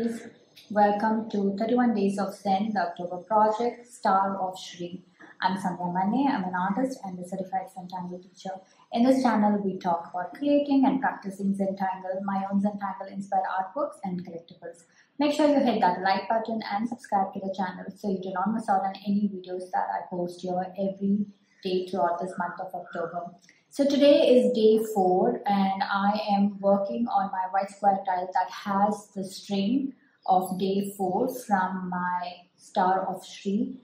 ladies. Welcome to 31 Days of Zen, the October project, Star of Shree. I'm Sandhya Manne. I'm an artist and a certified Zentangle teacher. In this channel, we talk about creating and practicing Zentangle, my own Zentangle inspired artworks and collectibles. Make sure you hit that like button and subscribe to the channel so you do not miss out on any videos that I post here every day throughout this month of October. So today is day four and I am working on my white square tile that has the string of day four from my Star of Shree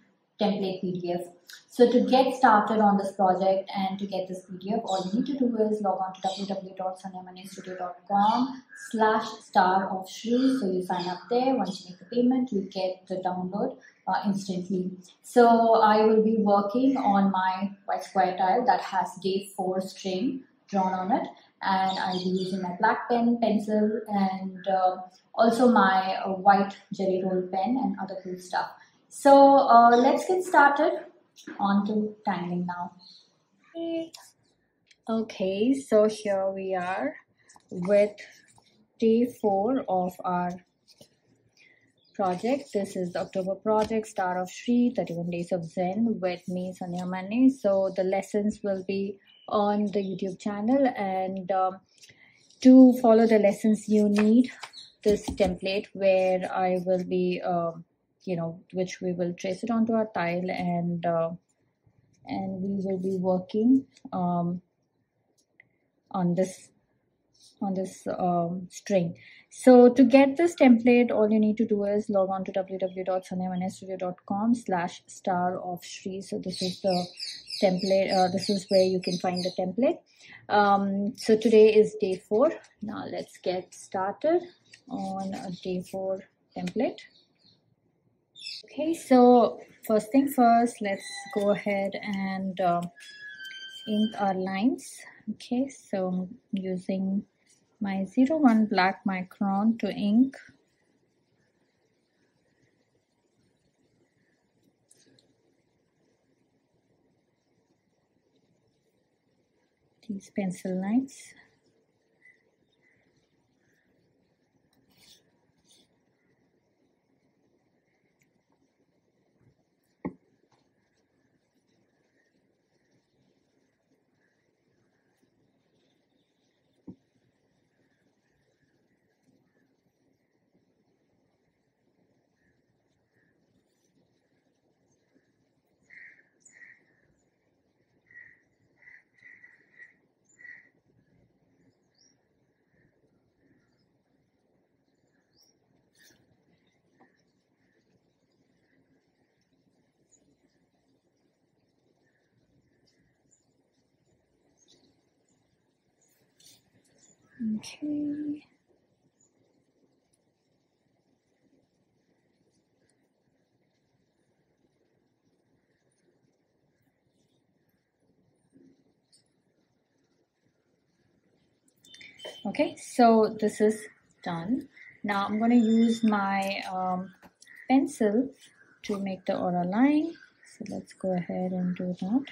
template PDF. So to get started on this project and to get this PDF, all you need to do is log on to www.sandhyamannestudio.com slash star of Shree. So you sign up there. Once you make the payment, you get the download uh, instantly. So I will be working on my white square tile that has day 4 string drawn on it and I'll be using my black pen, pencil and uh, also my uh, white jelly roll pen and other cool stuff. So uh, let's get started on to tangling now. Okay, so here we are with day 4 of our project. This is the October project, Star of Shree, 31 Days of Zen with me, Sandhya Manne. So the lessons will be on the YouTube channel and um, to follow the lessons you need this template where I will be, uh, you know, which we will trace it onto our tile and uh, and we will be working um, on this on this um, string. So to get this template, all you need to do is log on to www.sandhyamannestudio.com slash star of Shree. So this is the template. Uh, this is where you can find the template. Um, so today is day four. Now let's get started on a day four template. Okay, so first thing first, let's go ahead and uh, ink our lines. Okay, so I'm using my 01 black micron to ink. These pencil lines Okay. Okay, so this is done. Now I'm going to use my um, pencil to make the aura line. So let's go ahead and do that.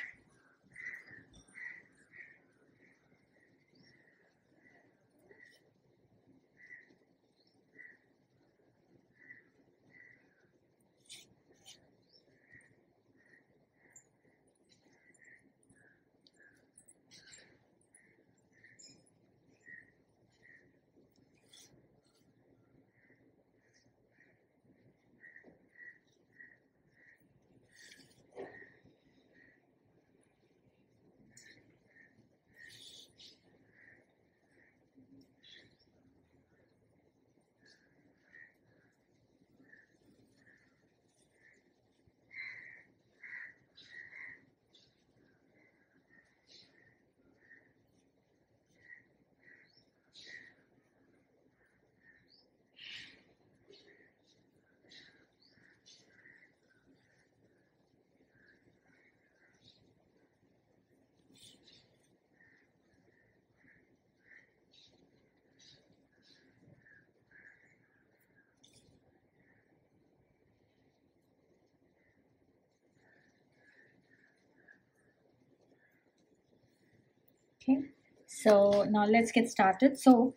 Okay. So now let's get started. So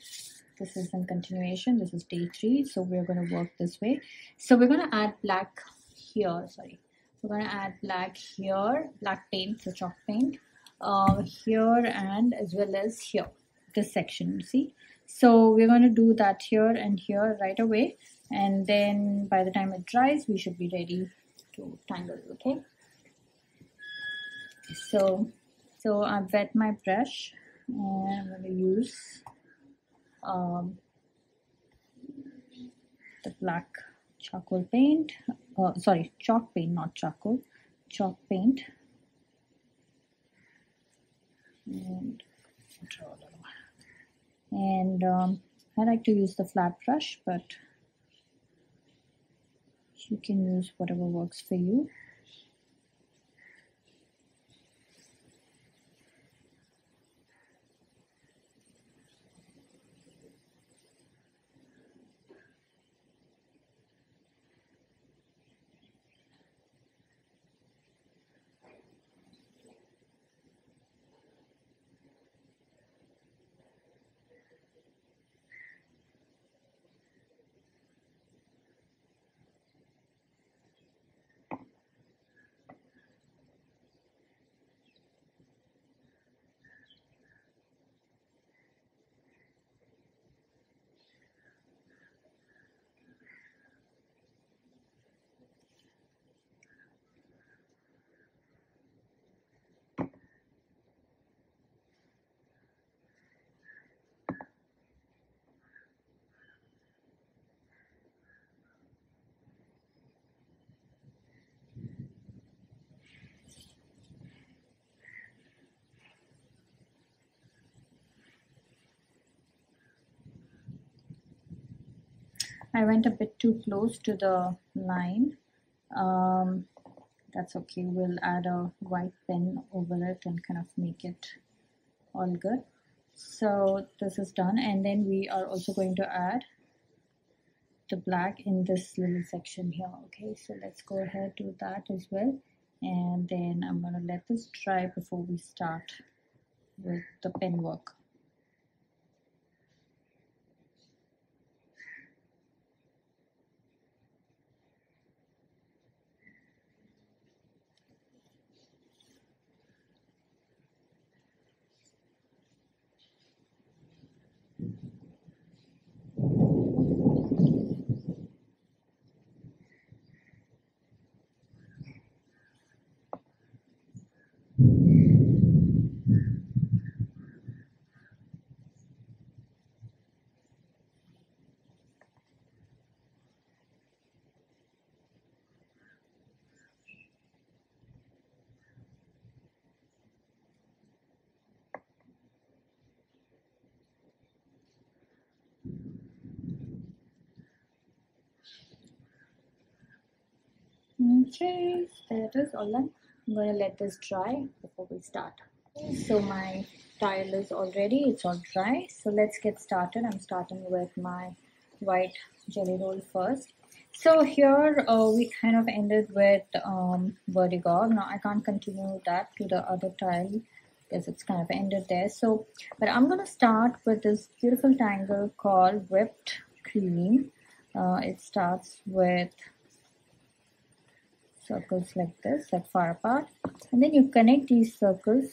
this is in continuation. This is day three. So we're going to work this way. So we're going to add black here. Sorry. We're going to add black here. Black paint so chalk paint uh, here and as well as here. This section you see. So we're going to do that here and here right away. And then by the time it dries we should be ready to tangle okay? So so I've wet my brush. And I'm going to use um, the black charcoal paint. Uh, sorry chalk paint not charcoal. Chalk paint. And and um, I like to use the flat brush but you can use whatever works for you I went a bit too close to the line. Um, that's okay. We'll add a white pen over it and kind of make it all good. So this is done and then we are also going to add the black in this little section here. Okay, so let's go ahead do that as well. And then I'm going to let this dry before we start with the pen work. Okay, that is all done. I'm to let this dry before we start. So my tile is already, it's all dry. So let's get started. I'm starting with my white jelly roll first. So here uh, we kind of ended with um. Now I can't continue that to the other tile because it's kind of ended there. So, but I'm to start with this beautiful tangle called Whipped Cream. Uh, it starts with circles like this that far apart. And then you connect these circles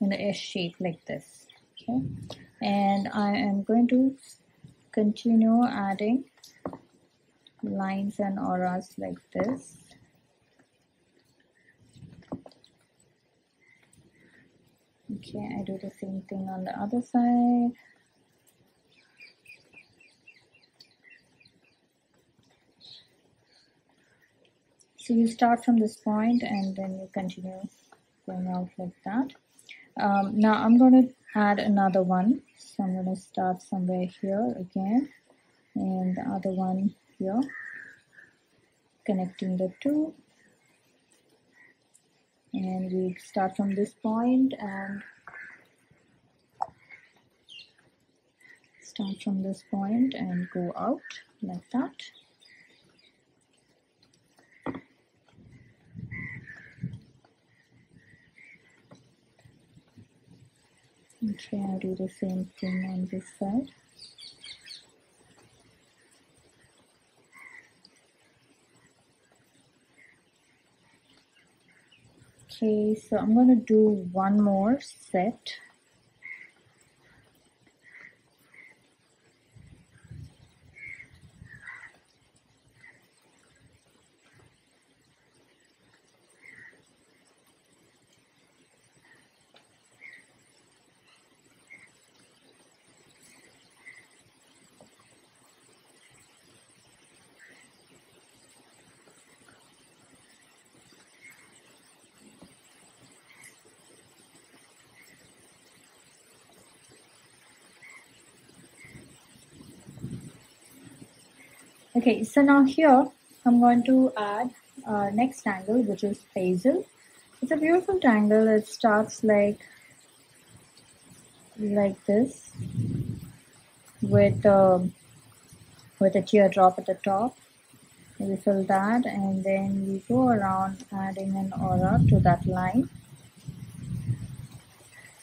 in a S shape like this okay? And I am going to continue adding lines and auras like this. Okay I do the same thing on the other side so you start from this point and then you continue going out like that. Um, now I'm going to add another one. So I'm going to start somewhere here again and the other one here connecting the two. And we start from this point and start from this point and go out like that Okay, I do the same thing on this side? Okay, so I'm going to do one more set Okay, so now here I'm going to add our next angle, which is Paizel. It's a beautiful triangle. It starts like like this with um, with a teardrop at the top. We fill that, and then we go around adding an aura to that line.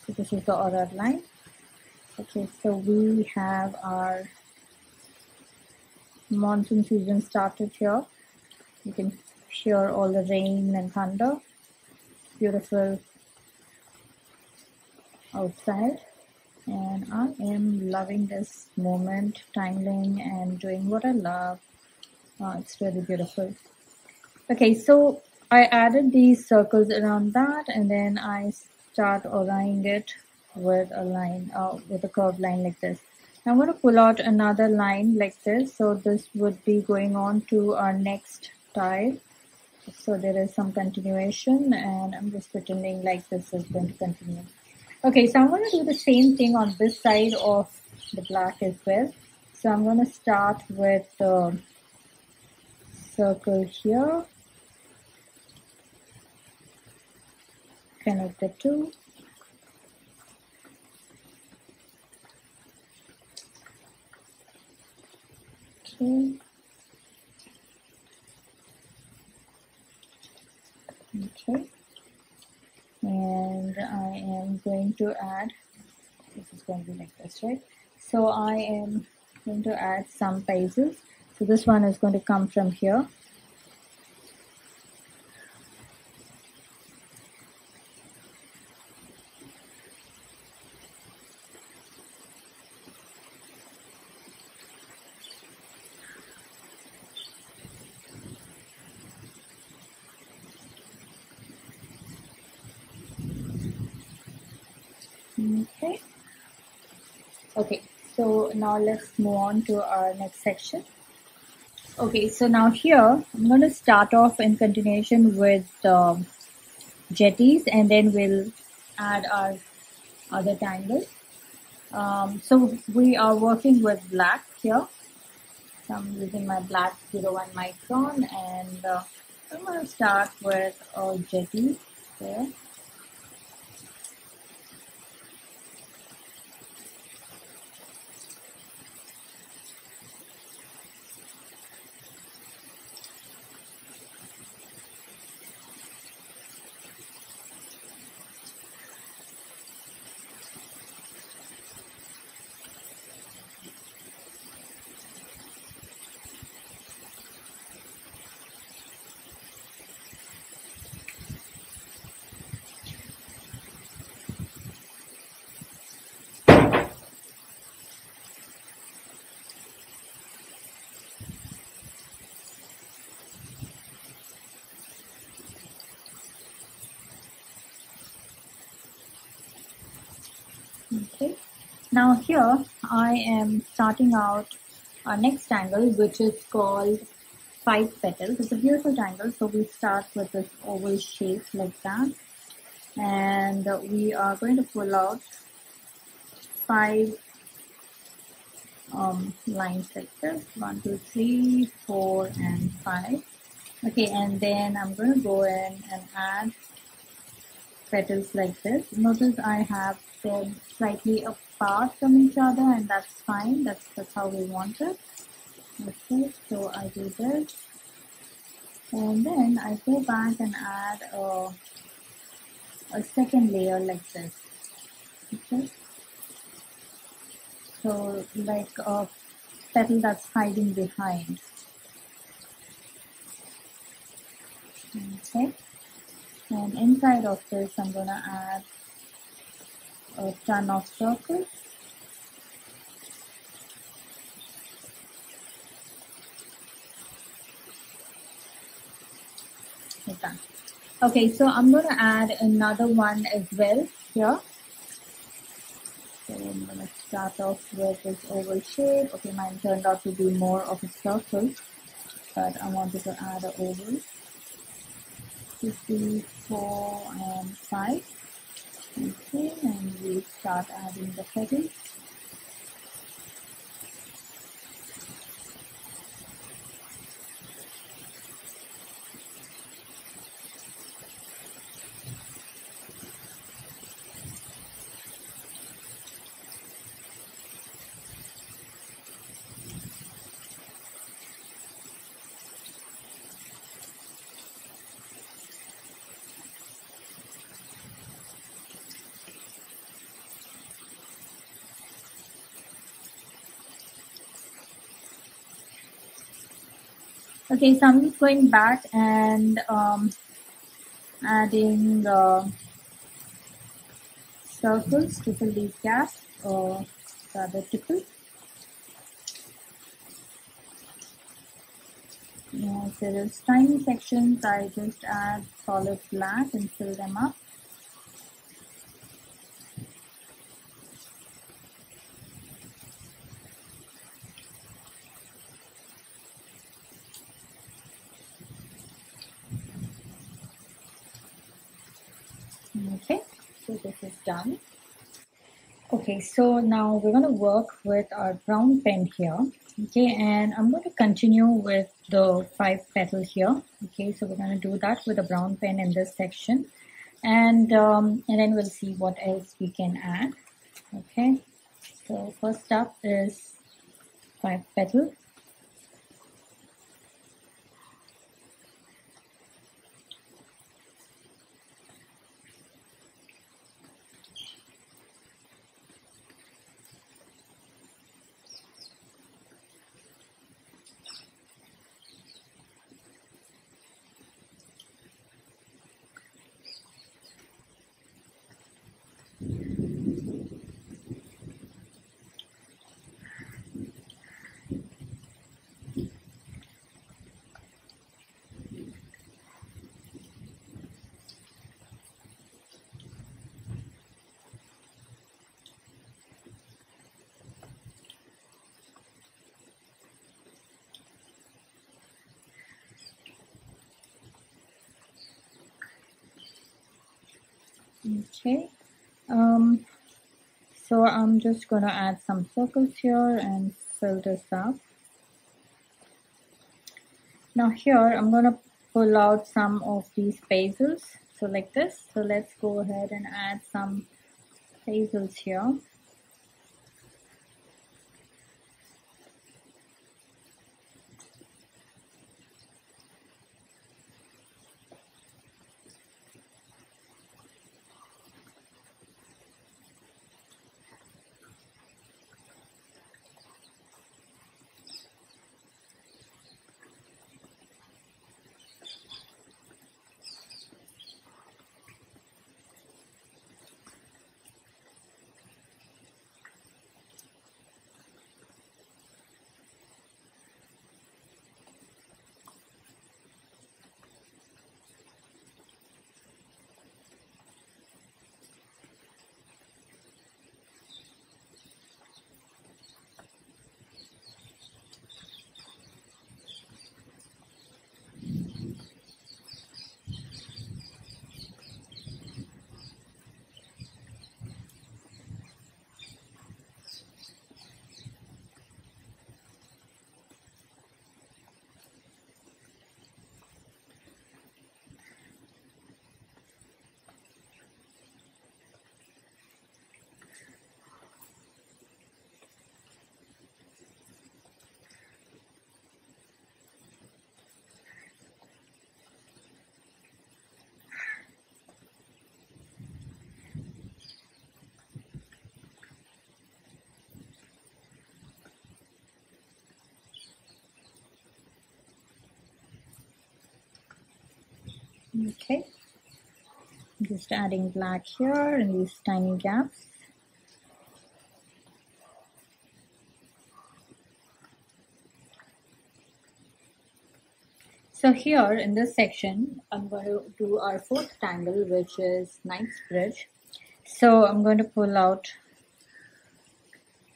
So this is the aura line. Okay, so we have our monsoon season started here. You can hear all the rain and thunder. Beautiful outside. And I am loving this moment, tangling and doing what I love. Oh, it's really beautiful. Okay, so I added these circles around that and then I start aligning it with a line, uh, with a curved line like this. I'm going to pull out another line like this. So this would be going on to our next tile. So there is some continuation and I'm just pretending like this is going to continue. Okay, so I'm going to do the same thing on this side of the black as well. So I'm going to start with the circle here. Connect the two. Okay. Okay. And I am going to add, this is going to be like this, right? So I am going to add some phases. So this one is going to come from here. Okay. Okay, so now let's move on to our next section. Okay, so now here I'm going to start off in continuation with um, jetties and then we'll add our other tangles. Um, so we are working with black here. So I'm using my black 01 micron and uh, I'm going to start with a jetty there. Okay. Now here I am starting out our next angle which is called five petals. It's a beautiful triangle. So we start with this oval shape like that. And we are going to pull out five um, lines like this. One, two, three, four, and five. Okay, and then I'm going to go in and add petals like this. Notice I have them slightly apart from each other and that's fine. That's, that's how we want it. Okay, so I do this. And then I go back and add a, a second layer like this. Okay. So like a petal that's hiding behind. Okay. And inside of this, I'm going to add a ton of circles. Okay. so I'm going to add another one as well here. So I'm going to start off with this oval shape. Okay, mine turned out to be more of a circle, but I wanted to add an oval. Two, three, four, and 5. Okay, and we start adding the petals. Okay, so I'm just going back and um, adding uh, circles to fill these gaps or rather tickle. Yeah, so there's tiny sections, I just add solid black and fill them up. So this is done. Okay, so now we're going to work with our brown pen here. Okay, and I'm going to continue with the five petal here. Okay, so we're going to do that with a brown pen in this section. And, um, and then we'll see what else we can add. Okay, so first up is five petal. Okay. Um, so I'm just going to add some circles here and fill this up. Now here I'm going to pull out some of these pastels. So like this. So let's go ahead and add some pastels here. Okay. just adding black here in these tiny gaps So here in this section, I'm going to do our fourth tangle, which is Knightsbridge. So I'm going to pull out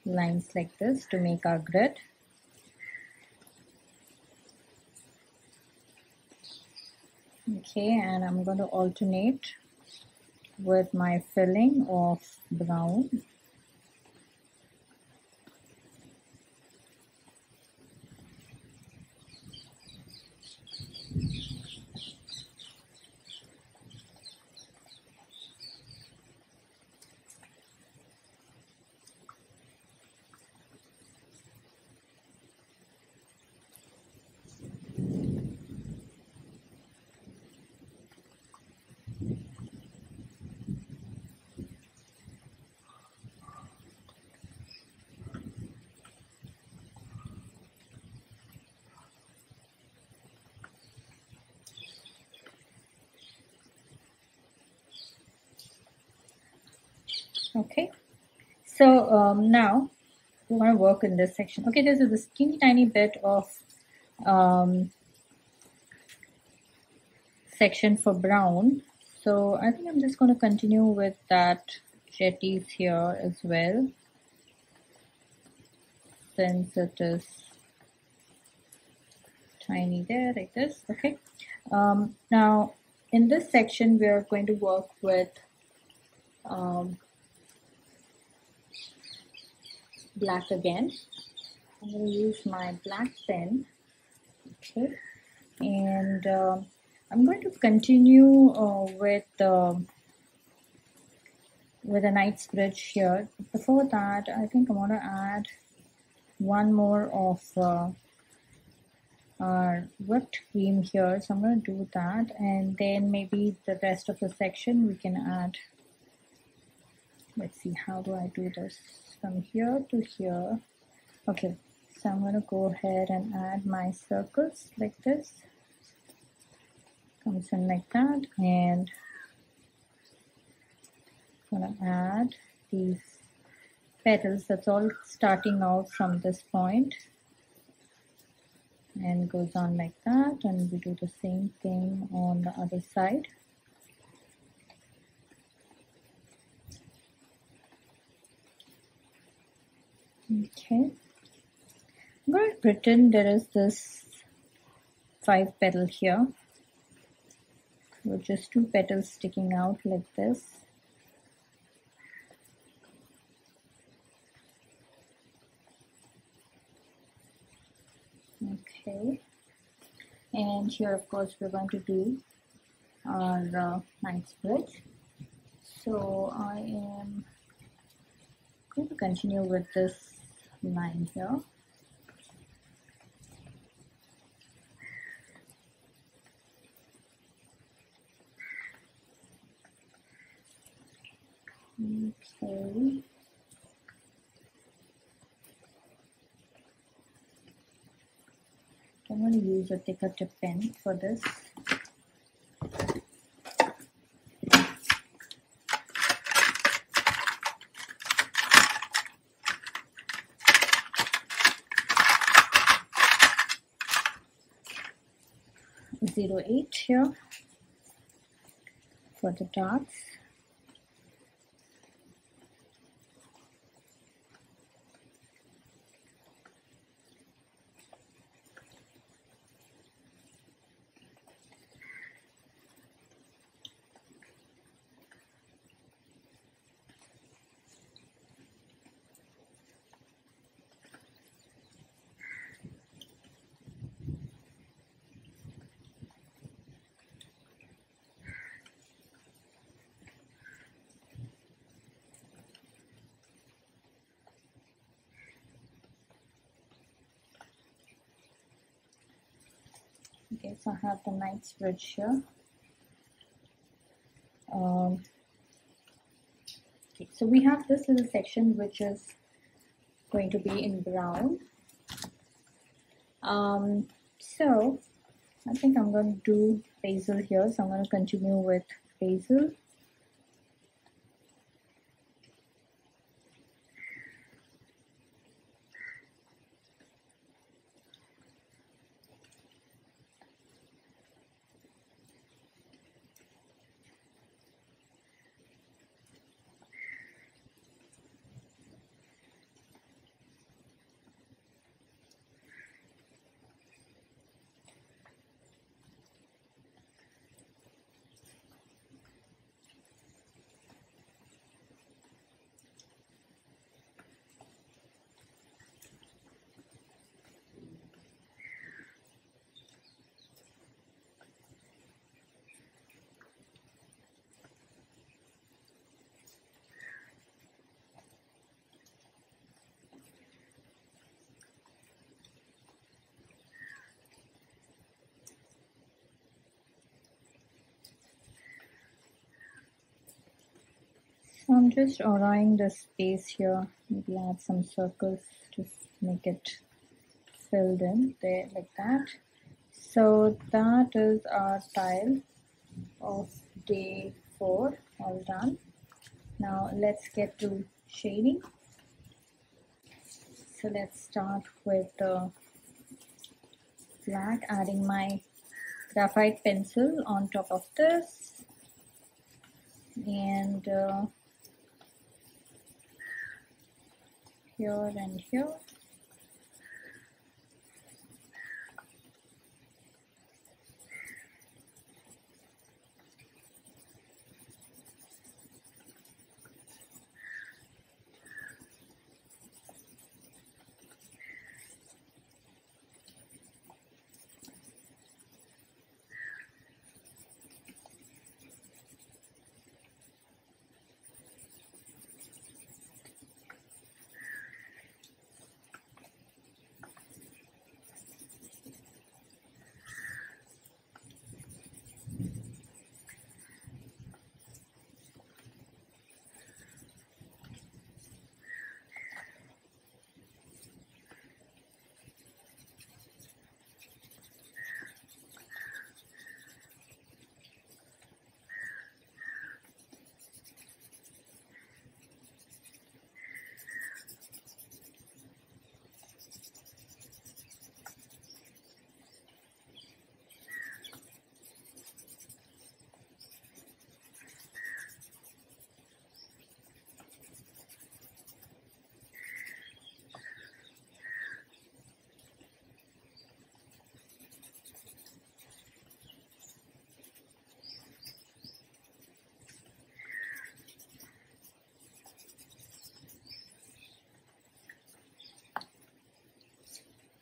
lines like this to make our grid. Okay, and I'm going to alternate with my filling of brown okay so um, now we want to work in this section. Okay this is a teeny tiny bit of um, section for brown. So I think I'm just going to continue with that jetties here as well. Since it is tiny there like this okay. Um, now in this section we are going to work with um, black again. I'm going to use my black pen. Okay. And uh, I'm going to continue uh, with uh, with a Knightsbridge here. Before that, I think I want to add one more of uh, our whipped cream here. So I'm going to do that. And then maybe the rest of the section we can add. Let's see, how do I do this? from here to here. Okay so I'm to go ahead and add my circles like this. Comes in like that and I'm to add these petals that's all starting out from this point and goes on like that and we do the same thing on the other side Okay. I'm going to pretend there is this five petal here with just two petals sticking out like this. Okay. And here of course we're going to do our uh, Knightsbridge. So I am going to continue with this line here. Okay. I'm going to use a thicker tip pen for this. Eight here for the dots okay so I have the Knightsbridge here. Um, okay so we have this little section which is going to be in brown. Um, so I think I'm going to do Paizel here so I'm going to continue with Paizel I'm just drawing the space here. Maybe add some circles to make it filled in there like that. So that is our tile of day 4 all done. Now let's get to shading. So let's start with the black adding my graphite pencil on top of this and uh, here and here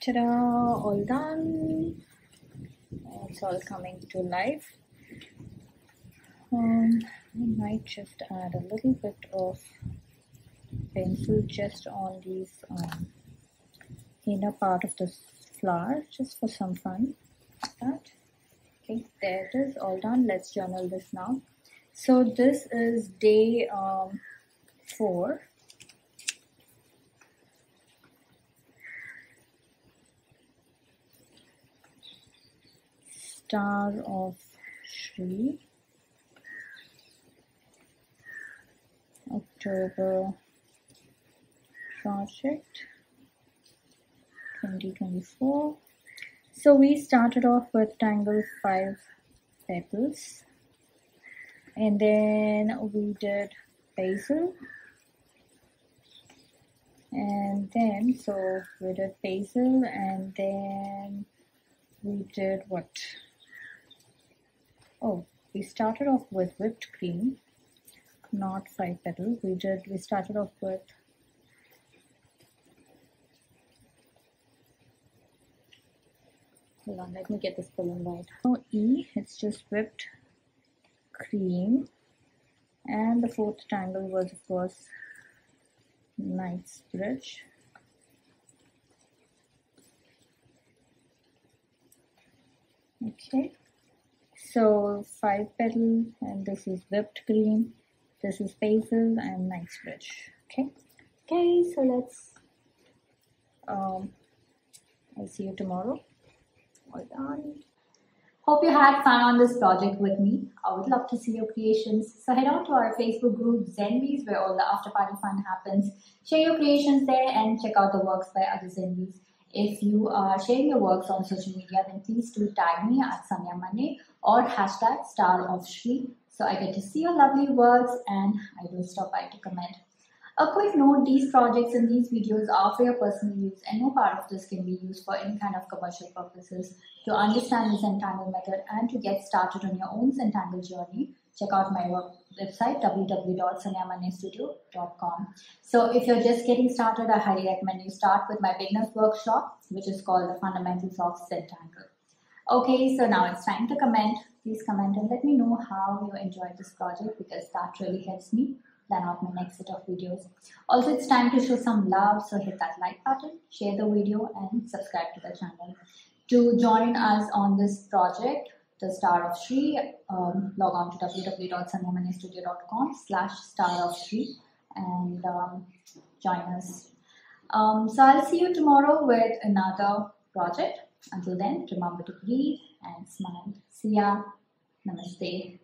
ta-da all done. It's all coming to life. Um, I might just add a little bit of pencil just on these um, inner part of the flower just for some fun. That. Okay there it is. All done. Let's journal this now. So this is day um, four Star of Shree. October project 2024 so we started off with tangle 5 petals and then we did Paizel. And then so we did Paizel and then we did what oh we started off with whipped cream not five petal we did we started off with hold on let me get this spelling right. Oh e it's just whipped cream. And the fourth tangle was of course Knightsbridge okay so five petal and this is whipped cream. This is Paizel and Knightsbridge. Okay. Okay, so let's um I'll see you tomorrow. All done. Hope you had fun on this project with me. I would love to see your creations. So head on to our Facebook group Zenbeez where all the after party fun happens. Share your creations there and check out the works by other Zenbeez. If you are sharing your works on social media, then please do tag me at Sandhya Manne or hashtag star of Shree so I get to see your lovely works and I will stop by to comment. A quick note, these projects and these videos are for your personal use and no part of this can be used for any kind of commercial purposes. To understand the Zentangle method and to get started on your own Zentangle journey, check out my website www.sandhyamannestudio.com. So if you're just getting started, I highly recommend you start with my beginner's workshop, which is called the Fundamentals of Zentangle. Okay, so now it's time to comment. Please comment and let me know how you enjoyed this project because that really helps me plan out my next set of videos. Also, it's time to show some love, so hit that like button, share the video and subscribe to the channel. To join us on this project, the Star of Shree, um, log on to www.sandhyamannestudio.com slash Star of Shree and um, join us. Um, so I'll see you tomorrow with another project. Until then, remember to breathe and smile. See ya. Namaste.